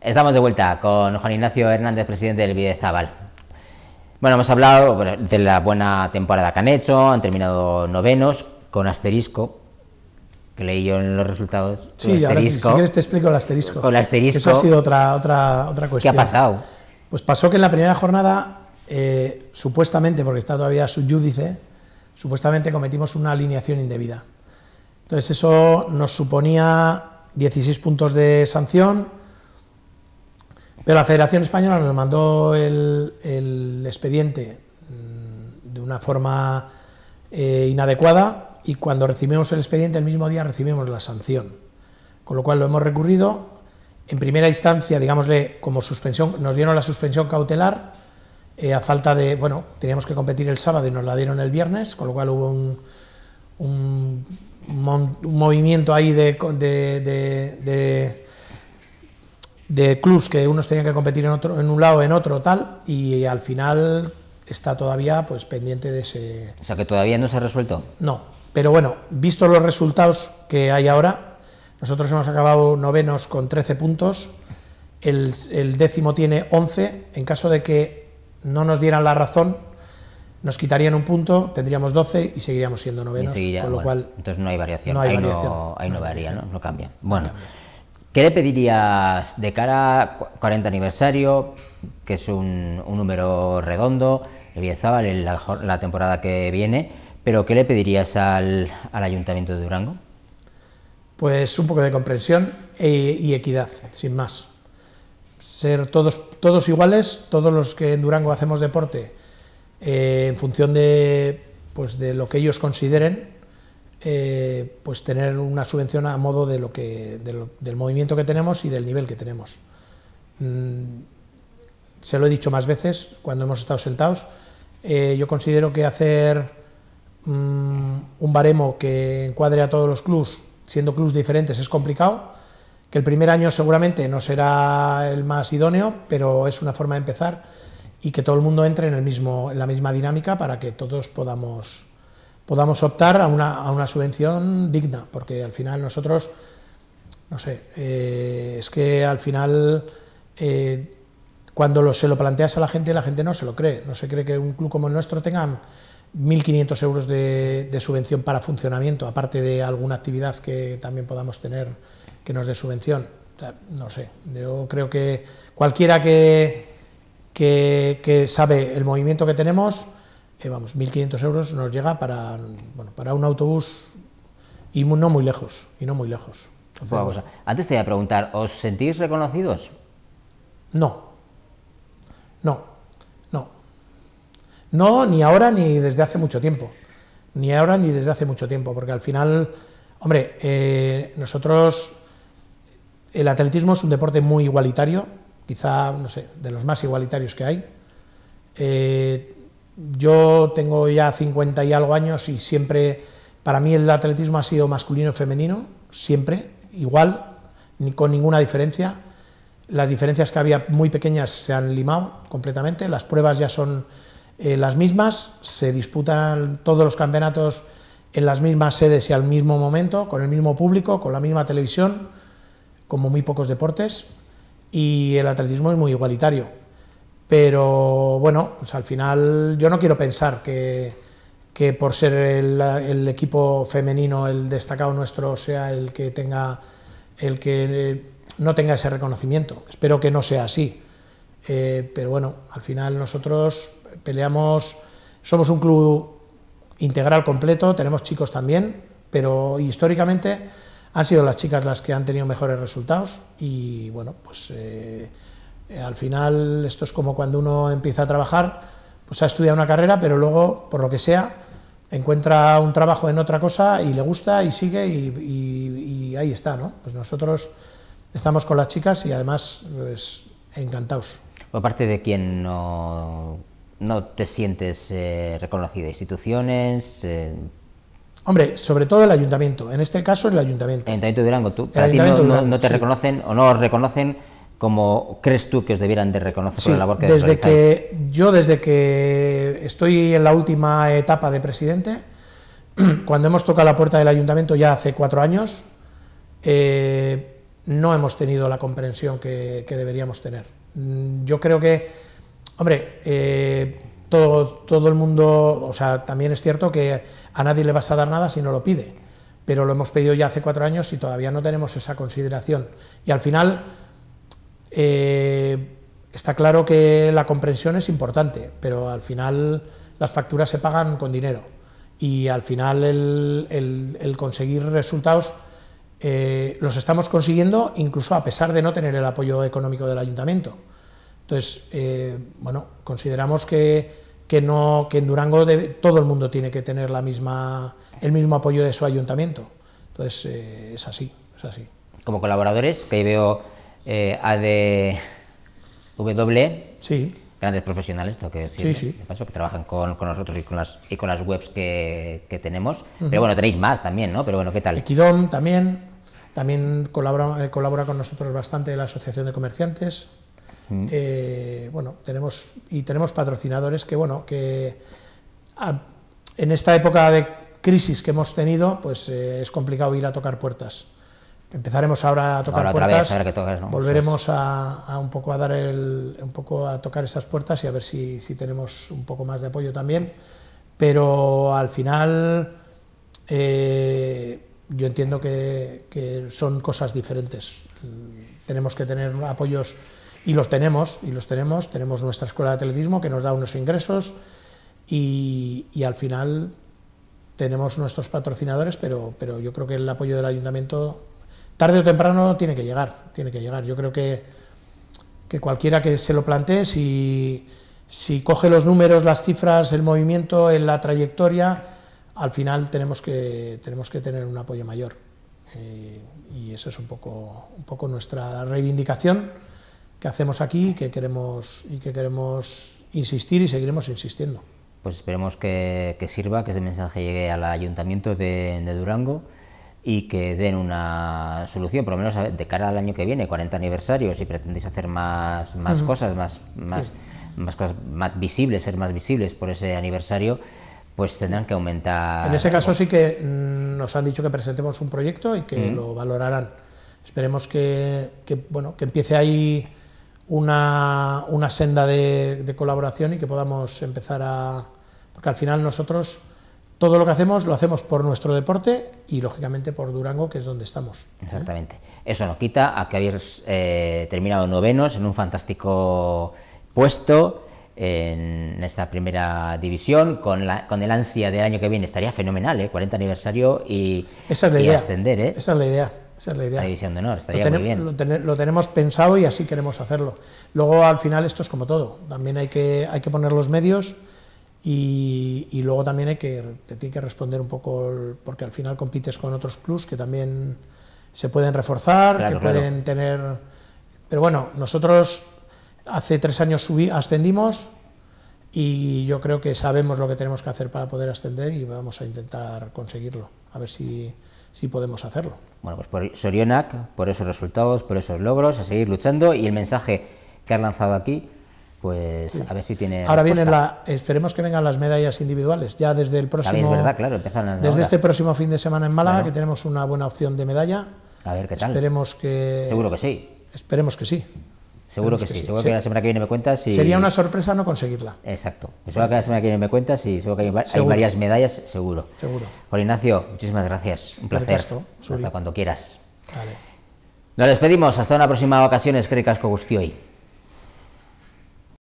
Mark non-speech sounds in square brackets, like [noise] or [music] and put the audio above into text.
Estamos de vuelta con Juan Ignacio Hernández, presidente del Videzabal. Bueno, hemos hablado de la buena temporada que han hecho, han terminado novenos con asterisco, que leí yo en los resultados. Sí, ahora si, quieres te explico el asterisco. Con el asterisco. Eso ha sido otra, otra, otra cuestión. ¿Qué ha pasado? Pues pasó que en la primera jornada, eh, supuestamente, porque está todavía subyúdice, supuestamente cometimos una alineación indebida. Entonces eso nos suponía 16 puntos de sanción, pero la Federación Española nos mandó el, expediente mm, de una forma eh, inadecuada y cuando recibimos el expediente el mismo día recibimos la sanción. Con lo cual lo hemos recurrido. En primera instancia, digámosle, como suspensión, nos dieron la suspensión cautelar eh, a falta de, bueno, teníamos que competir el sábado y nos la dieron el viernes, con lo cual hubo un, un, movimiento ahí de de clubs que unos tenían que competir en, otro, en un lado, en otro, tal, y al final está todavía pues pendiente de ese... O sea, que todavía no se ha resuelto. No, pero bueno, visto los resultados que hay ahora, nosotros hemos acabado novenos con 13 puntos, el, décimo tiene 11, en caso de que no nos dieran la razón, nos quitarían un punto, tendríamos 12 y seguiríamos siendo novenos, con lo cual... Entonces no hay variación, ahí, No, ahí no, varía, ¿no? No cambia. Bueno... ¿Qué le pedirías de cara a 40 aniversario, que es un, número redondo, Viezábal en la, la, temporada que viene, pero qué le pedirías al, Ayuntamiento de Durango? Pues un poco de comprensión e, y equidad, sin más. Ser todos, todos iguales, todos los que en Durango hacemos deporte, eh, en función de, pues de lo que ellos consideren, eh, pues tener una subvención a modo de lo que, del movimiento que tenemos y del nivel que tenemos. Mm, se lo he dicho más veces cuando hemos estado sentados, eh, yo considero que hacer mm, un baremo que encuadre a todos los clubs, siendo clubs diferentes, es complicado, que el primer año seguramente no será el más idóneo, pero es una forma de empezar y que todo el mundo entre en, el mismo, en la misma dinámica para que todos podamos podamos optar a una, a una subvención digna, porque al final nosotros, no sé, eh, es que al final eh, cuando se lo planteas a la gente, la gente no se lo cree, no se cree que un club como el nuestro tenga 1.500 euros de, subvención para funcionamiento, aparte de alguna actividad que también podamos tener que nos dé subvención. no sé, yo creo que cualquiera que, que sabe el movimiento que tenemos, vamos, 1.500 euros nos llega para, bueno, para un autobús y no muy lejos, y no muy lejos. Antes te iba a preguntar, ¿os sentís reconocidos? No, no, no. No, ni ahora ni desde hace mucho tiempo. Ni ahora ni desde hace mucho tiempo, porque al final, hombre, eh, nosotros, el atletismo es un deporte muy igualitario, quizá, no sé, de los más igualitarios que hay. Eh, yo tengo ya 50 y algo años y siempre, para mí el atletismo ha sido masculino y femenino, siempre, igual, con ninguna diferencia. Las diferencias que había muy pequeñas se han limado completamente, las pruebas ya son eh, las mismas, se disputan todos los campeonatos en las mismas sedes y al mismo momento, con el mismo público, con la misma televisión, como muy pocos deportes, y el atletismo es muy igualitario pero bueno, pues al final yo no quiero pensar que, que por ser el, equipo femenino, el destacado nuestro, sea el que tenga el que no tenga ese reconocimiento. Espero que no sea así. Eh, pero bueno, al final nosotros peleamos, somos un club integral completo, tenemos chicos también, pero históricamente han sido las chicas las que han tenido mejores resultados y bueno, pues eh, eh, al final esto es como cuando uno empieza a trabajar, pues ha estudiado una carrera, pero luego, por lo que sea, encuentra un trabajo en otra cosa y le gusta y sigue y, ahí está, ¿no? Pues nosotros estamos con las chicas y además pues, encantados. Por parte de quién no, no te sientes eh, reconocido, instituciones... Eh, Hombre, sobre todo el ayuntamiento, en este caso el ayuntamiento. El ayuntamiento de Durango, ¿tú? Para ti no, te reconocen o no reconocen como crees tú que os debieran de reconocer la labor que desde que yo desde que estoy en la última etapa de presidente [clears throat] cuando hemos tocado la puerta del ayuntamiento ya hace cuatro años eh, no hemos tenido la comprensión que, deberíamos tener. Mm, yo creo que, hombre, eh, todo, todo el mundo, o sea, también es cierto que a nadie le vas a dar nada si no lo pide, pero lo hemos pedido ya hace cuatro años y todavía no tenemos esa consideración. Y al final, eh, está claro que la comprensión es importante, pero al final las facturas se pagan con dinero y al final el, conseguir resultados eh, los estamos consiguiendo incluso a pesar de no tener el apoyo económico del ayuntamiento. Entonces, eh, bueno, consideramos que, que, no, que en Durango todo el mundo tiene que tener la misma, el mismo apoyo de su ayuntamiento. Entonces, eh, es así, es así. Como colaboradores, que veo ADW, sí. grandes profesionales, tengo que decir, sí, que trabajan con, con, nosotros y con las, y con las webs que, que tenemos. Pero bueno, tenéis más también, ¿no? Pero bueno, ¿qué tal? Equidom también, también colabora, colabora con nosotros bastante la Asociación de Comerciantes. Eh, bueno, tenemos y tenemos patrocinadores que, bueno, que en esta época de crisis que hemos tenido, pues eh, es complicado ir a tocar puertas. Empezaremos ahora a tocar puertas, volveremos a, un poco a dar el, un poco a tocar esas puertas y a ver si, si tenemos un poco más de apoyo también. Pero al final eh, yo entiendo que, que son cosas diferentes. Tenemos que tener apoyos y los tenemos, y los tenemos, tenemos nuestra escuela de atletismo que nos da unos ingresos y, al final tenemos nuestros patrocinadores, pero, pero yo creo que el apoyo del ayuntamiento tarde o temprano tiene que llegar, tiene que llegar. Yo creo que, que cualquiera que se lo plantee, si, si coge los números, las cifras, el movimiento, en la trayectoria, al final tenemos que, tenemos que tener un apoyo mayor. Eh, y eso es un poco, un poco nuestra reivindicación que hacemos aquí que queremos, y que queremos insistir y seguiremos insistiendo. Pues esperemos que, sirva, que ese mensaje llegue al ayuntamiento de, Durango y que den una solución, por lo menos de cara al año que viene, 40 aniversarios, si pretendéis hacer más, más cosas, más, más, más, cosas más visibles, ser más visibles por ese aniversario, pues tendrán que aumentar. En ese caso sí que mm, nos han dicho que presentemos un proyecto y que lo valorarán. Esperemos que, que, bueno, que empiece ahí una, una senda de, colaboración y que podamos empezar a... Porque al final nosotros todo lo que hacemos lo hacemos por nuestro deporte y lógicamente por Durango, que es donde estamos. ¿eh? Exactamente. Eso no quita a que habéis eh, terminado novenos en un fantástico puesto en esta primera división, con, la, con el ansia del año que viene. Estaría fenomenal, ¿eh? 40 aniversario y, Esa es la idea. ascender. ¿eh? Esa es la idea. Esa es la idea. división de honor, estaría lo muy bien. Lo, tenemos pensado y así queremos hacerlo. Luego, al final, esto es como todo. También hay que, hay que poner los medios y, y luego también hay que, te tiene que responder un poco, porque al final compites con otros clubs que también se pueden reforzar, que pueden tener... Pero bueno, nosotros hace tres años subí, ascendimos y yo creo que sabemos lo que tenemos que hacer para poder ascender y vamos a intentar conseguirlo. A ver si si podemos hacerlo. Bueno, pues por Sorionac, por esos resultados, por esos logros, a seguir luchando y el mensaje que has lanzado aquí, pues a ver si tiene. Ahora vienen la, esperemos que vengan las medallas individuales, ya desde el próximo. es verdad, claro, Desde este próximo fin de semana en Málaga, que tenemos una buena opción de medalla. A ver qué tal. Esperemos que. Seguro que sí. Esperemos que sí. Seguro que, sí. Seguro que la semana que viene me cuentas y... Sería una sorpresa no conseguirla. Exacto. Seguro que la semana que viene me cuentas y seguro que hay, varias medallas, seguro. Seguro. Juan Ignacio, muchísimas gracias. Un placer. Hasta cuando quieras. Vale. Nos despedimos. Hasta una próxima ocasión. Es que ricasco hoy.